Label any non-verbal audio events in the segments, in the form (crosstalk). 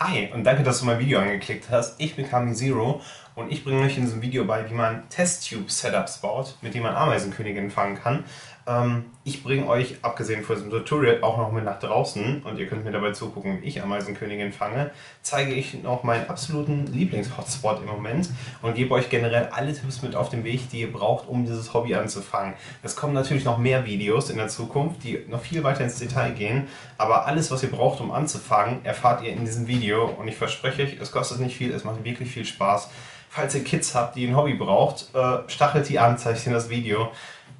Hi und danke, dass du mein Video angeklickt hast. Ich bin Kami Zero und ich bringe euch in diesem Video bei, wie man Test-Tube-Setups baut, mit denen man Ameisenköniginnen fangen kann. Ähm, ich bringe euch, abgesehen von diesem Tutorial, auch noch mit nach draußen und ihr könnt mir dabei zugucken, wie ich Ameisenkönigin fange. Zeige ich noch meinen absoluten Lieblings-Hotspot im Moment und gebe euch generell alle Tipps mit auf den Weg, die ihr braucht, um dieses Hobby anzufangen. Es kommen natürlich noch mehr Videos in der Zukunft, die noch viel weiter ins Detail gehen, aber alles, was ihr braucht, um anzufangen, erfahrt ihr in diesem Video und ich verspreche euch, es kostet nicht viel, es macht wirklich viel Spaß. Falls ihr Kids habt, die ein Hobby braucht, äh, stachelt die an, zeigt in das Video.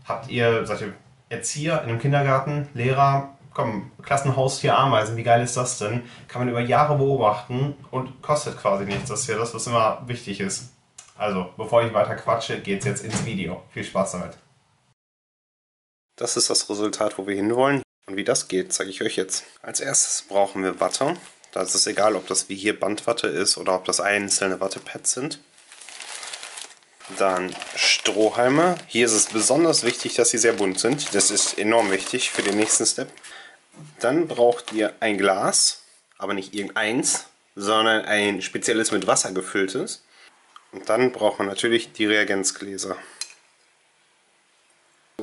Habt ihr, ihr Erzieher in einem Kindergarten, Lehrer, komm, Klassenhaustier Ameisen, wie geil ist das denn? Kann man über Jahre beobachten und kostet quasi nichts. Das ist ja das, was immer wichtig ist. Also, bevor ich weiter quatsche, geht's jetzt ins Video. Viel Spaß damit. Das ist das Resultat, wo wir hinwollen. Und wie das geht, zeige ich euch jetzt. Als erstes brauchen wir Watte. Da ist es egal, ob das wie hier Bandwatte ist oder ob das einzelne Wattepads sind. Dann Strohhalme. Hier ist es besonders wichtig, dass sie sehr bunt sind. Das ist enorm wichtig für den nächsten Step. Dann braucht ihr ein Glas, aber nicht irgendeins, sondern ein spezielles mit Wasser gefülltes. Und dann braucht man natürlich die Reagenzgläser.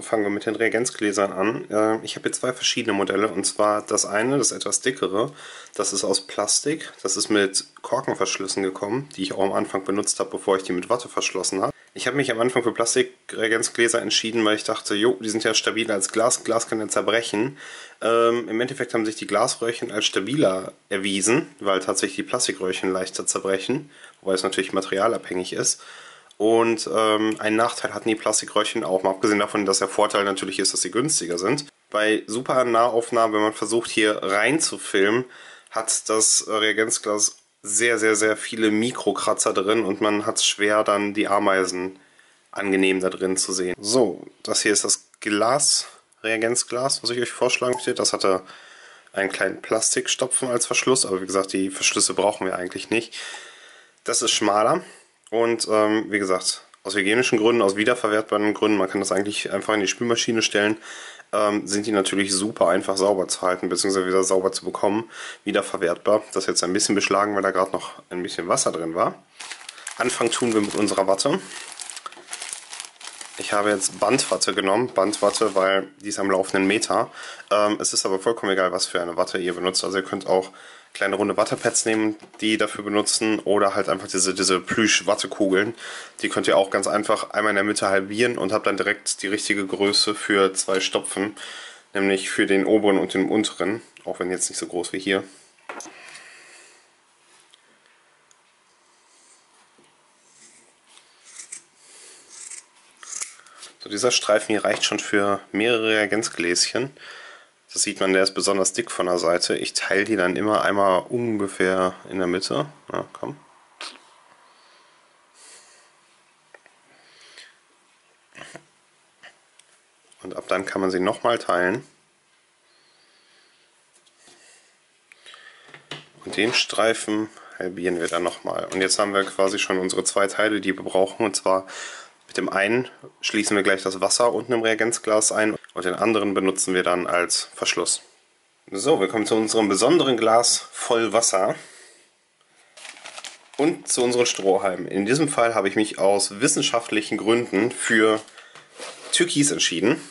Fangen wir mit den Reagenzgläsern an. Äh, ich habe hier zwei verschiedene Modelle und zwar das eine, das etwas dickere, das ist aus Plastik. Das ist mit Korkenverschlüssen gekommen, die ich auch am Anfang benutzt habe, bevor ich die mit Watte verschlossen habe. Ich habe mich am Anfang für Plastikreagenzgläser entschieden, weil ich dachte, jo, die sind ja stabiler als Glas, Glas kann ja zerbrechen. Ähm, Im Endeffekt haben sich die Glasröhrchen als stabiler erwiesen, weil tatsächlich die Plastikröhrchen leichter zerbrechen, wobei es natürlich materialabhängig ist. Und ähm, ein Nachteil hatten die Plastikröhrchen auch, mal abgesehen davon, dass der Vorteil natürlich ist, dass sie günstiger sind. Bei super Nahaufnahmen, wenn man versucht hier rein zu filmen, hat das Reagenzglas sehr, sehr, sehr viele Mikrokratzer drin und man hat es schwer, dann die Ameisen angenehm da drin zu sehen. So, das hier ist das Glas, Reagenzglas, was ich euch vorschlagen möchte. Das hatte einen kleinen Plastikstopfen als Verschluss, aber wie gesagt, die Verschlüsse brauchen wir eigentlich nicht. Das ist schmaler und ähm, wie gesagt, aus hygienischen Gründen, aus wiederverwertbaren Gründen, man kann das eigentlich einfach in die Spülmaschine stellen, ähm, sind die natürlich super einfach sauber zu halten, beziehungsweise wieder sauber zu bekommen, wiederverwertbar. Das ist jetzt ein bisschen beschlagen, weil da gerade noch ein bisschen Wasser drin war. Anfangen tun wir mit unserer Watte. Ich habe jetzt Bandwatte genommen, Bandwatte, weil die ist am laufenden Meter. Ähm, es ist aber vollkommen egal, was für eine Watte ihr benutzt. Also ihr könnt auch kleine runde Wattepads nehmen, die dafür benutzen oder halt einfach diese, diese Plüsch-Wattekugeln. Die könnt ihr auch ganz einfach einmal in der Mitte halbieren und habt dann direkt die richtige Größe für zwei Stopfen, nämlich für den oberen und den unteren, auch wenn jetzt nicht so groß wie hier. Dieser Streifen hier reicht schon für mehrere Reagenzgläschen. Das sieht man, der ist besonders dick von der Seite. Ich teile die dann immer einmal ungefähr in der Mitte. Na, komm. Und ab dann kann man sie nochmal teilen. Und den Streifen halbieren wir dann nochmal. Und jetzt haben wir quasi schon unsere zwei Teile, die wir brauchen. Und zwar mit dem einen schließen wir gleich das Wasser unten im Reagenzglas ein und den anderen benutzen wir dann als Verschluss. So, wir kommen zu unserem besonderen Glas voll Wasser und zu unseren Strohhalmen. In diesem Fall habe ich mich aus wissenschaftlichen Gründen für Türkis entschieden.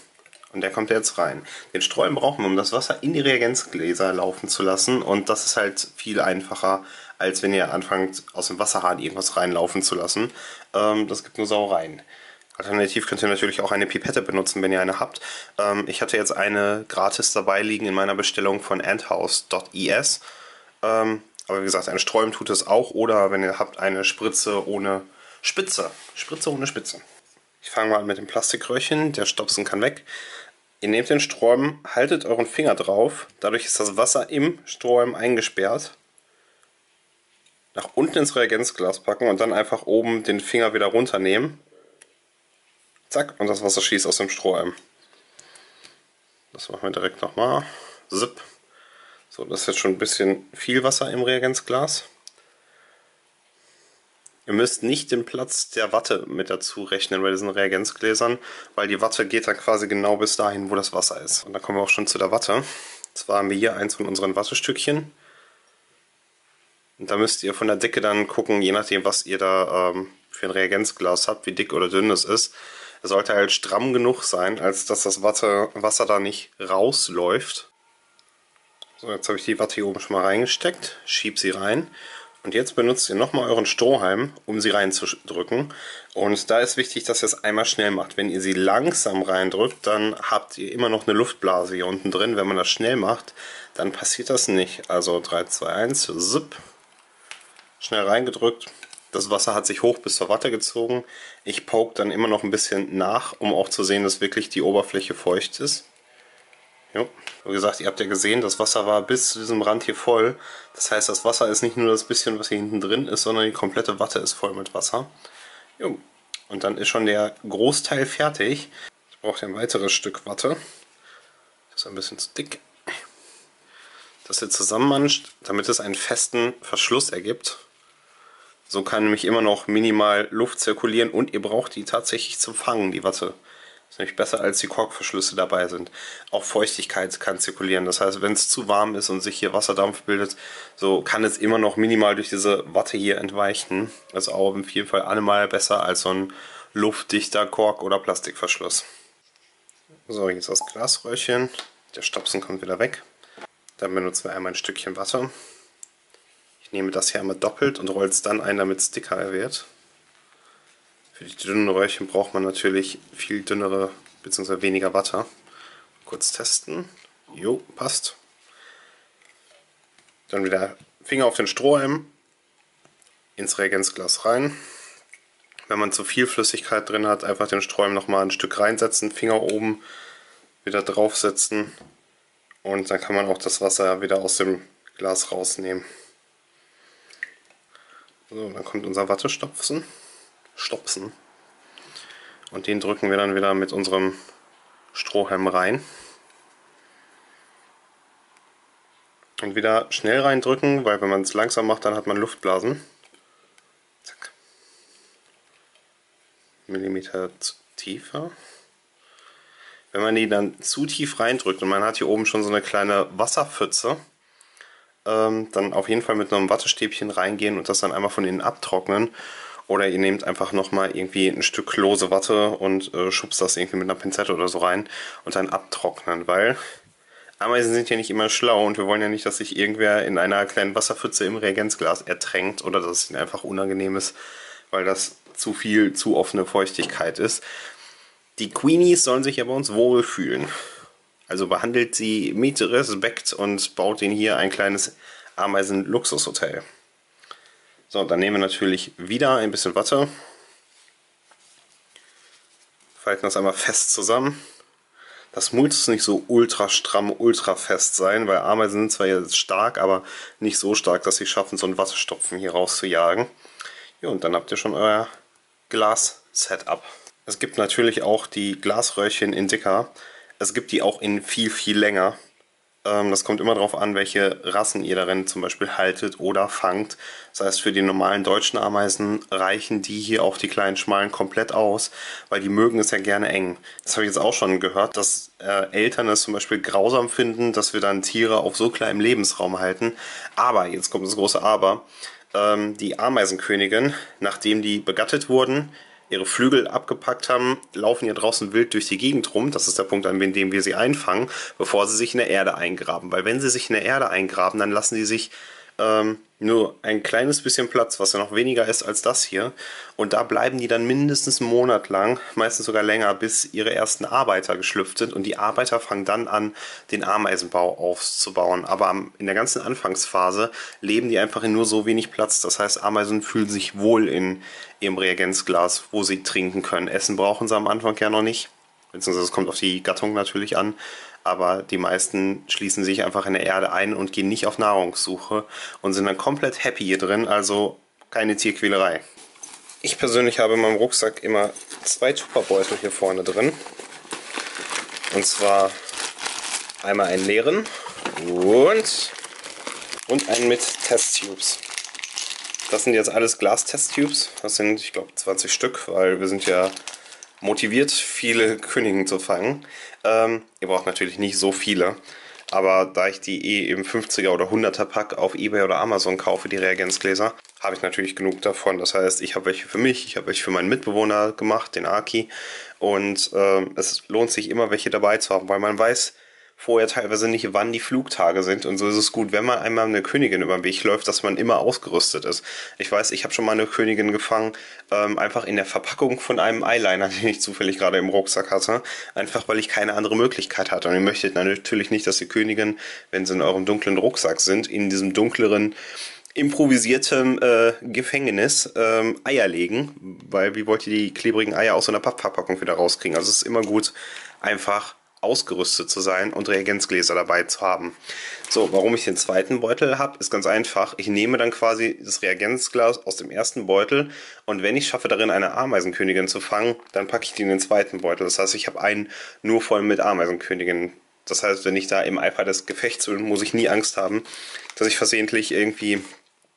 Und der kommt jetzt rein. Den Strohhalm brauchen wir, um das Wasser in die Reagenzgläser laufen zu lassen. Und das ist halt viel einfacher, als wenn ihr anfangt, aus dem Wasserhahn irgendwas reinlaufen zu lassen. Ähm, das gibt nur Sauereien. Alternativ könnt ihr natürlich auch eine Pipette benutzen, wenn ihr eine habt. Ähm, ich hatte jetzt eine gratis dabei liegen in meiner Bestellung von anthouse.es. Ähm, aber wie gesagt, ein Sträumen tut es auch. Oder wenn ihr habt, eine Spritze ohne Spitze. Spritze ohne Spitze. Ich fange mal mit dem Plastikröhrchen. Der Stopsen kann weg. Ihr nehmt den Sträumen, haltet euren Finger drauf. Dadurch ist das Wasser im Sträumen eingesperrt nach unten ins Reagenzglas packen und dann einfach oben den Finger wieder runternehmen. Zack, und das Wasser schießt aus dem Strohhalm. Das machen wir direkt nochmal. Zip. So, das ist jetzt schon ein bisschen viel Wasser im Reagenzglas. Ihr müsst nicht den Platz der Watte mit dazu rechnen bei diesen Reagenzgläsern, weil die Watte geht dann quasi genau bis dahin, wo das Wasser ist. Und dann kommen wir auch schon zu der Watte. Zwar haben wir hier eins von unseren Wattestückchen. Und da müsst ihr von der Dicke dann gucken, je nachdem, was ihr da ähm, für ein Reagenzglas habt, wie dick oder dünn es ist. Es sollte halt stramm genug sein, als dass das Wasser, Wasser da nicht rausläuft. So, jetzt habe ich die Watte hier oben schon mal reingesteckt, schieb sie rein. Und jetzt benutzt ihr nochmal euren Strohhalm, um sie reinzudrücken. Und da ist wichtig, dass ihr es einmal schnell macht. Wenn ihr sie langsam reindrückt, dann habt ihr immer noch eine Luftblase hier unten drin. Wenn man das schnell macht, dann passiert das nicht. Also 3, 2, 1, zip. Schnell reingedrückt. Das Wasser hat sich hoch bis zur Watte gezogen. Ich poke dann immer noch ein bisschen nach, um auch zu sehen, dass wirklich die Oberfläche feucht ist. Jo. Wie gesagt, ihr habt ja gesehen, das Wasser war bis zu diesem Rand hier voll. Das heißt, das Wasser ist nicht nur das bisschen, was hier hinten drin ist, sondern die komplette Watte ist voll mit Wasser. Jo. Und dann ist schon der Großteil fertig. Ich brauche ein weiteres Stück Watte. Das ist ein bisschen zu dick. Das ihr zusammenmanscht, damit es einen festen Verschluss ergibt. So kann nämlich immer noch minimal Luft zirkulieren und ihr braucht die tatsächlich zum Fangen, die Watte. Das ist nämlich besser, als die Korkverschlüsse dabei sind. Auch Feuchtigkeit kann zirkulieren. Das heißt, wenn es zu warm ist und sich hier Wasserdampf bildet, so kann es immer noch minimal durch diese Watte hier entweichen. Also auch auf jeden Fall allemal besser als so ein luftdichter Kork- oder Plastikverschluss. So, jetzt das Glasröhrchen. Der Stopsen kommt wieder weg. Dann benutzen wir einmal ein Stückchen Wasser nehme das hier einmal doppelt und rolle es dann ein, damit es dicker wird. Für die dünnen Röhrchen braucht man natürlich viel dünnere bzw. weniger Watte. Kurz testen. Jo, passt. Dann wieder Finger auf den Strohhalm, ins Reagenzglas rein. Wenn man zu viel Flüssigkeit drin hat, einfach den Strohhalm nochmal ein Stück reinsetzen, Finger oben wieder draufsetzen und dann kann man auch das Wasser wieder aus dem Glas rausnehmen. So, dann kommt unser Wattestopfen. Stopsen. Und den drücken wir dann wieder mit unserem Strohhalm rein. Und wieder schnell reindrücken, weil wenn man es langsam macht, dann hat man Luftblasen. Zack. Millimeter tiefer. Wenn man die dann zu tief reindrückt und man hat hier oben schon so eine kleine Wasserpfütze, ähm, dann auf jeden Fall mit einem Wattestäbchen reingehen und das dann einmal von innen abtrocknen. Oder ihr nehmt einfach nochmal irgendwie ein Stück lose Watte und äh, schubst das irgendwie mit einer Pinzette oder so rein und dann abtrocknen, weil Ameisen sind ja nicht immer schlau und wir wollen ja nicht, dass sich irgendwer in einer kleinen Wasserpfütze im Reagenzglas ertränkt oder dass es ihnen einfach unangenehm ist, weil das zu viel, zu offene Feuchtigkeit ist. Die Queenies sollen sich ja bei uns wohlfühlen. Also behandelt sie mit Respekt und baut ihnen hier ein kleines Ameisen-Luxushotel. So, dann nehmen wir natürlich wieder ein bisschen Watte. Falten das einmal fest zusammen. Das muss nicht so ultra stramm, ultra fest sein, weil Ameisen sind zwar jetzt stark, aber nicht so stark, dass sie schaffen, so einen Wattestopfen hier rauszujagen. Ja, und dann habt ihr schon euer Glas-Setup. Es gibt natürlich auch die Glasröhrchen in dicker. Es gibt die auch in viel, viel länger. Ähm, das kommt immer darauf an, welche Rassen ihr darin zum Beispiel haltet oder fangt. Das heißt, für die normalen deutschen Ameisen reichen die hier auch die kleinen Schmalen komplett aus, weil die mögen es ja gerne eng. Das habe ich jetzt auch schon gehört, dass äh, Eltern es zum Beispiel grausam finden, dass wir dann Tiere auf so kleinem Lebensraum halten. Aber, jetzt kommt das große Aber, ähm, die Ameisenkönigin, nachdem die begattet wurden, ihre Flügel abgepackt haben, laufen hier draußen wild durch die Gegend rum. Das ist der Punkt, an dem wir sie einfangen, bevor sie sich in der Erde eingraben. Weil wenn sie sich in der Erde eingraben, dann lassen sie sich ähm, nur ein kleines bisschen Platz, was ja noch weniger ist als das hier. Und da bleiben die dann mindestens einen Monat lang, meistens sogar länger, bis ihre ersten Arbeiter geschlüpft sind. Und die Arbeiter fangen dann an, den Ameisenbau aufzubauen. Aber in der ganzen Anfangsphase leben die einfach in nur so wenig Platz. Das heißt, Ameisen fühlen sich wohl in ihrem Reagenzglas, wo sie trinken können. Essen brauchen sie am Anfang ja noch nicht. Beziehungsweise es kommt auf die Gattung natürlich an aber die meisten schließen sich einfach in der Erde ein und gehen nicht auf Nahrungssuche und sind dann komplett happy hier drin, also keine Tierquälerei. Ich persönlich habe in meinem Rucksack immer zwei Tupperbeutel hier vorne drin. Und zwar einmal einen leeren und, und einen mit Testtubes. Das sind jetzt alles Glas-Testtubes. Das sind, ich glaube, 20 Stück, weil wir sind ja motiviert, viele Königen zu fangen. Ähm, ihr braucht natürlich nicht so viele, Aber da ich die eh im 50er oder 100er Pack auf Ebay oder Amazon kaufe, die Reagenzgläser, habe ich natürlich genug davon. Das heißt, ich habe welche für mich, ich habe welche für meinen Mitbewohner gemacht, den Aki. Und äh, es lohnt sich immer, welche dabei zu haben, weil man weiß, vorher teilweise nicht, wann die Flugtage sind. Und so ist es gut, wenn man einmal eine Königin über den Weg läuft, dass man immer ausgerüstet ist. Ich weiß, ich habe schon mal eine Königin gefangen, ähm, einfach in der Verpackung von einem Eyeliner, (laughs) den ich zufällig gerade im Rucksack hatte. Einfach weil ich keine andere Möglichkeit hatte. Und ihr möchtet natürlich nicht, dass die Königin, wenn sie in eurem dunklen Rucksack sind, in diesem dunkleren improvisiertem äh, Gefängnis ähm, Eier legen, weil wie wollt ihr die klebrigen Eier aus so einer Pappverpackung wieder rauskriegen? Also es ist immer gut, einfach ausgerüstet zu sein und Reagenzgläser dabei zu haben. So, warum ich den zweiten Beutel habe, ist ganz einfach. Ich nehme dann quasi das Reagenzglas aus dem ersten Beutel und wenn ich schaffe, darin eine Ameisenkönigin zu fangen, dann packe ich die in den zweiten Beutel. Das heißt, ich habe einen nur voll mit Ameisenköniginnen. Das heißt, wenn ich da im Eifer des Gefechts bin, muss ich nie Angst haben, dass ich versehentlich irgendwie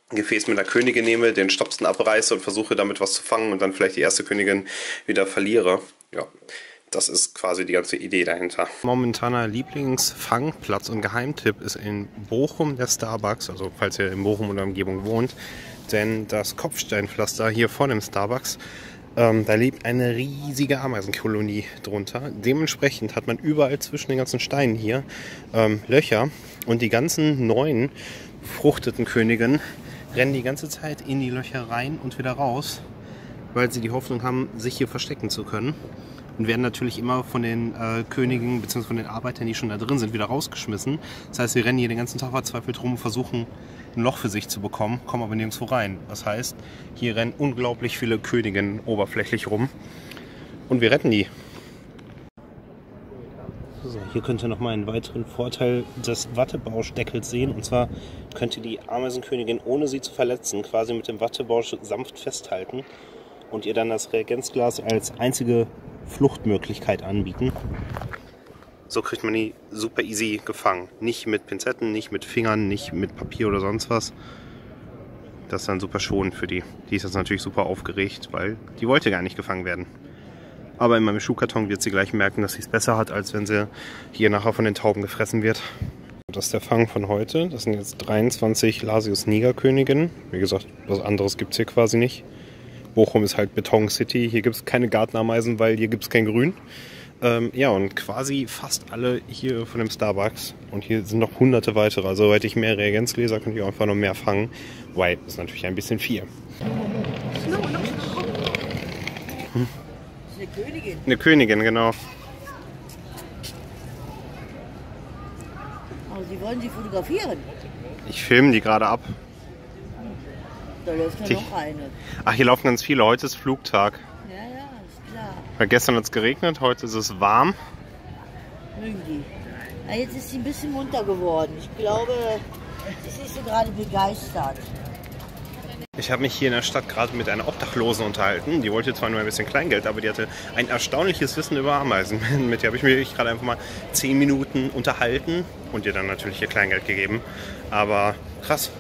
ein Gefäß mit einer Königin nehme, den Stopsen abreiße und versuche damit was zu fangen und dann vielleicht die erste Königin wieder verliere. Ja, das ist quasi die ganze Idee dahinter. Momentaner Lieblingsfangplatz und Geheimtipp ist in Bochum der Starbucks, also falls ihr in Bochum oder Umgebung wohnt. Denn das Kopfsteinpflaster hier vor dem Starbucks, ähm, da lebt eine riesige Ameisenkolonie drunter. Dementsprechend hat man überall zwischen den ganzen Steinen hier ähm, Löcher und die ganzen neuen fruchteten Königen rennen die ganze Zeit in die Löcher rein und wieder raus, weil sie die Hoffnung haben, sich hier verstecken zu können und werden natürlich immer von den äh, Königen bzw. von den Arbeitern, die schon da drin sind, wieder rausgeschmissen. Das heißt, sie rennen hier den ganzen Tag verzweifelt rum und versuchen ein Loch für sich zu bekommen, kommen aber nirgendwo rein. Das heißt, hier rennen unglaublich viele Königinnen oberflächlich rum und wir retten die. So, hier könnt ihr nochmal einen weiteren Vorteil des Wattebauschdeckels sehen. Und zwar könnt ihr die Ameisenkönigin, ohne sie zu verletzen, quasi mit dem Wattebausch sanft festhalten und ihr dann das Reagenzglas als einzige Fluchtmöglichkeit anbieten. So kriegt man die super easy gefangen. Nicht mit Pinzetten, nicht mit Fingern, nicht mit Papier oder sonst was. Das ist dann super schonend für die. Die ist jetzt natürlich super aufgeregt, weil die wollte gar nicht gefangen werden. Aber in meinem Schuhkarton wird sie gleich merken, dass sie es besser hat, als wenn sie hier nachher von den Tauben gefressen wird. Das ist der Fang von heute. Das sind jetzt 23 Lasius Negerköniginnen. Wie gesagt, was anderes gibt es hier quasi nicht. Bochum ist halt Beton City. Hier gibt es keine Gartenameisen, weil hier gibt es kein Grün. Ähm, ja, und quasi fast alle hier von dem Starbucks. Und hier sind noch hunderte weitere. Also, soweit ich mehr Reagenzgläser, könnte ich auch einfach noch mehr fangen. Weil das ist natürlich ein bisschen viel. Hm? Eine Königin. Eine Königin, genau. Oh, Sie wollen sie fotografieren? Ich filme die gerade ab. Da läuft ja noch eine. Ach, hier laufen ganz viele. Heute ist Flugtag. Ja, ja, ist klar. Weil gestern hat es geregnet, heute ist es warm. Mögen die. Na, jetzt ist sie ein bisschen munter geworden. Ich glaube, sie ist so gerade begeistert. Ich habe mich hier in der Stadt gerade mit einer Obdachlosen unterhalten. Die wollte zwar nur ein bisschen Kleingeld, aber die hatte ein erstaunliches Wissen über Ameisen. (laughs) Mit der habe ich mich gerade einfach mal 10 Minuten unterhalten und ihr dann natürlich ihr Kleingeld gegeben. Aber krass,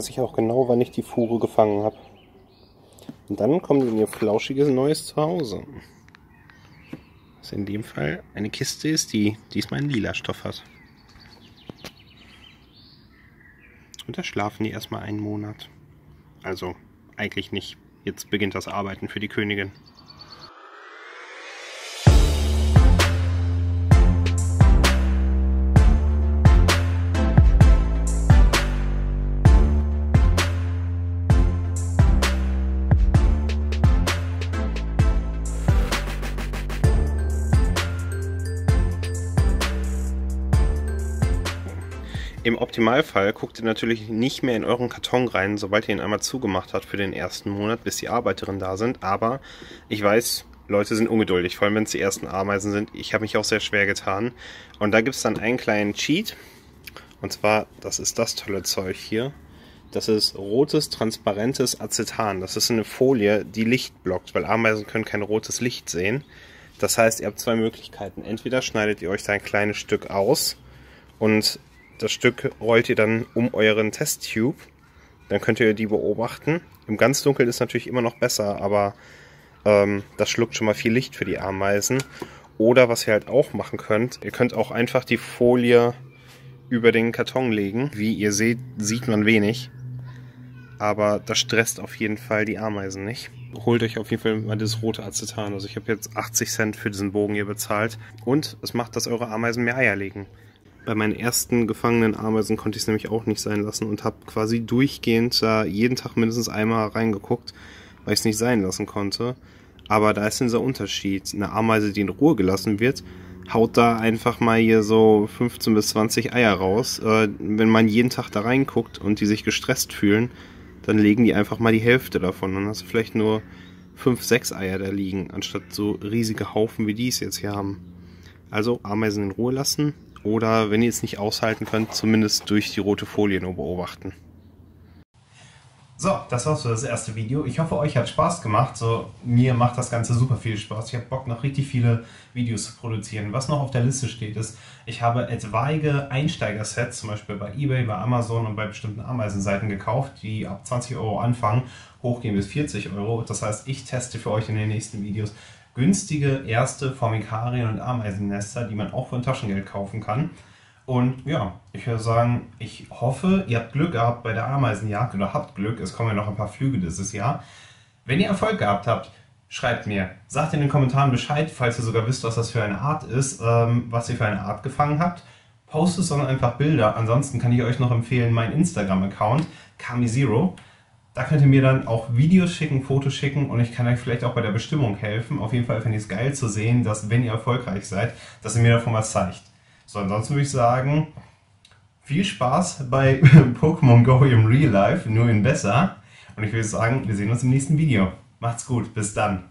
weiß ich auch genau, wann ich die Fuhre gefangen habe. Und dann kommen die in ihr flauschiges neues Zuhause. Was in dem Fall eine Kiste ist, die diesmal einen lila Stoff hat. Und da schlafen die erstmal einen Monat. Also eigentlich nicht. Jetzt beginnt das Arbeiten für die Königin. Im Optimalfall guckt ihr natürlich nicht mehr in euren Karton rein, sobald ihr ihn einmal zugemacht habt für den ersten Monat, bis die Arbeiterinnen da sind. Aber ich weiß, Leute sind ungeduldig, vor allem wenn es die ersten Ameisen sind. Ich habe mich auch sehr schwer getan. Und da gibt es dann einen kleinen Cheat. Und zwar, das ist das tolle Zeug hier. Das ist rotes, transparentes Acetan. Das ist eine Folie, die Licht blockt, weil Ameisen können kein rotes Licht sehen. Das heißt, ihr habt zwei Möglichkeiten. Entweder schneidet ihr euch da ein kleines Stück aus und das Stück rollt ihr dann um euren Testtube. Dann könnt ihr die beobachten. Im ganz Dunkeln ist natürlich immer noch besser, aber ähm, das schluckt schon mal viel Licht für die Ameisen. Oder was ihr halt auch machen könnt, ihr könnt auch einfach die Folie über den Karton legen. Wie ihr seht, sieht man wenig. Aber das stresst auf jeden Fall die Ameisen nicht. Holt euch auf jeden Fall mal das rote Acetan. Also ich habe jetzt 80 Cent für diesen Bogen hier bezahlt. Und es macht, dass eure Ameisen mehr Eier legen. Bei meinen ersten gefangenen Ameisen konnte ich es nämlich auch nicht sein lassen und habe quasi durchgehend da jeden Tag mindestens einmal reingeguckt, weil ich es nicht sein lassen konnte. Aber da ist dieser Unterschied. Eine Ameise, die in Ruhe gelassen wird, haut da einfach mal hier so 15 bis 20 Eier raus. Äh, wenn man jeden Tag da reinguckt und die sich gestresst fühlen, dann legen die einfach mal die Hälfte davon. Dann hast du vielleicht nur 5, 6 Eier da liegen, anstatt so riesige Haufen, wie die es jetzt hier haben. Also Ameisen in Ruhe lassen, oder wenn ihr es nicht aushalten könnt, zumindest durch die rote Folie nur beobachten. So, das war's für das erste Video. Ich hoffe, euch hat Spaß gemacht. So, mir macht das Ganze super viel Spaß. Ich habe Bock, noch richtig viele Videos zu produzieren. Was noch auf der Liste steht, ist, ich habe etwaige Einsteiger-Sets, zum Beispiel bei Ebay, bei Amazon und bei bestimmten Ameisenseiten gekauft, die ab 20 Euro anfangen, hochgehen bis 40 Euro. Das heißt, ich teste für euch in den nächsten Videos günstige erste Formikarien und Ameisennester, die man auch für ein Taschengeld kaufen kann. Und ja, ich würde sagen, ich hoffe, ihr habt Glück gehabt bei der Ameisenjagd oder habt Glück, es kommen ja noch ein paar Flüge dieses Jahr. Wenn ihr Erfolg gehabt habt, schreibt mir. Sagt in den Kommentaren Bescheid, falls ihr sogar wisst, was das für eine Art ist, ähm, was ihr für eine Art gefangen habt. Postet sondern einfach Bilder. Ansonsten kann ich euch noch empfehlen, meinen Instagram-Account, KamiZero. Da könnt ihr mir dann auch Videos schicken, Fotos schicken und ich kann euch vielleicht auch bei der Bestimmung helfen. Auf jeden Fall finde ich es geil zu sehen, dass wenn ihr erfolgreich seid, dass ihr mir davon was zeigt. So, ansonsten würde ich sagen, viel Spaß bei (laughs) Pokémon Go im Real Life, nur in besser. Und ich würde sagen, wir sehen uns im nächsten Video. Macht's gut, bis dann.